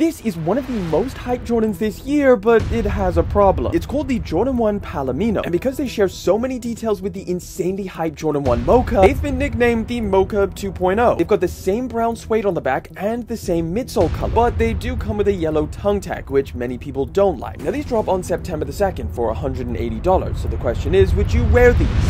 This is one of the most hyped Jordans this year, but it has a problem. It's called the Jordan 1 Palomino, and because they share so many details with the insanely hyped Jordan 1 Mocha, they've been nicknamed the Mocha 2.0. They've got the same brown suede on the back and the same midsole color, but they do come with a yellow tongue tag, which many people don't like. Now these drop on September the 2nd for $180, so the question is, would you wear these?